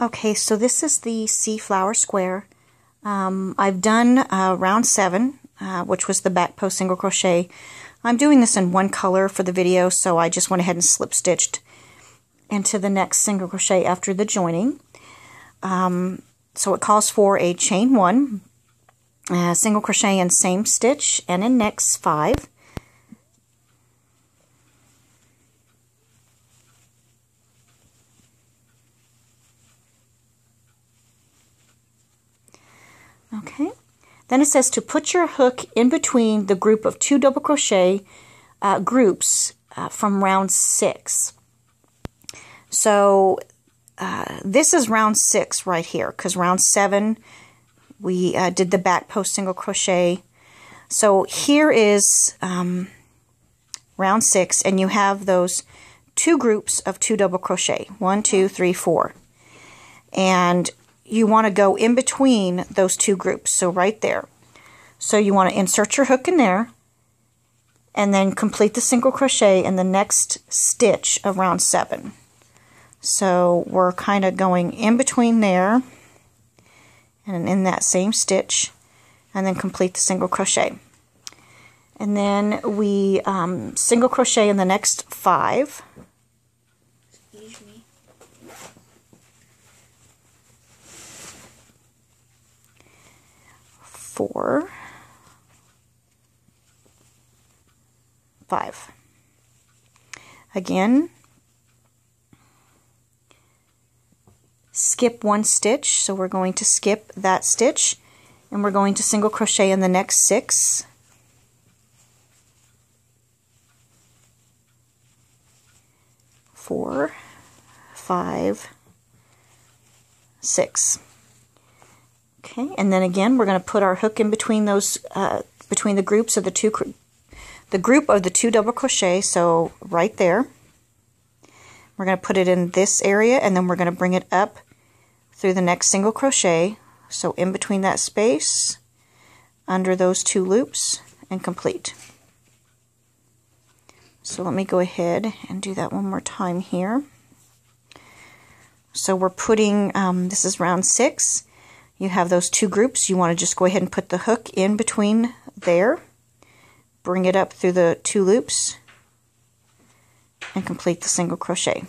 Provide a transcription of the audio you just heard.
Okay, so this is the Sea flower square. Um, I've done uh, round seven, uh, which was the back post single crochet. I'm doing this in one color for the video, so I just went ahead and slip stitched into the next single crochet after the joining. Um, so it calls for a chain one, uh, single crochet in same stitch and in next five, Okay. Then it says to put your hook in between the group of two double crochet uh, groups uh, from round six. So uh, this is round six right here because round seven we uh, did the back post single crochet. So here is um, round six and you have those two groups of two double crochet. One, two, three, four. And you want to go in between those two groups, so right there. So you want to insert your hook in there and then complete the single crochet in the next stitch of round 7. So we're kind of going in between there and in that same stitch and then complete the single crochet. And then we um, single crochet in the next five. Four, five. Again, skip one stitch, so we're going to skip that stitch and we're going to single crochet in the next six. Four, five, six. Okay, and then again, we're going to put our hook in between those, uh, between the groups of the two, the group of the two double crochet, so right there. We're going to put it in this area, and then we're going to bring it up through the next single crochet, so in between that space, under those two loops, and complete. So let me go ahead and do that one more time here. So we're putting, um, this is round six, you have those two groups. You want to just go ahead and put the hook in between there. Bring it up through the two loops and complete the single crochet.